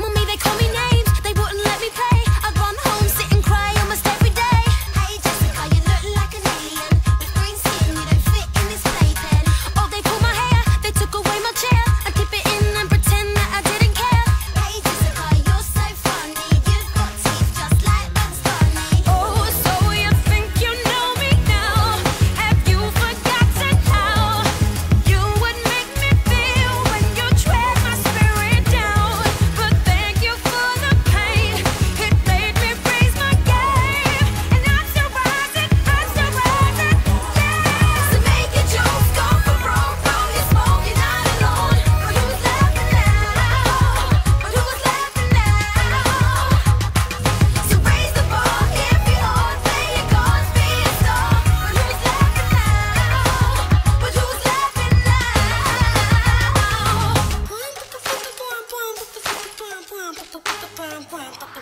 Mommy, they call me names, they wouldn't let me play. ปังปังปัง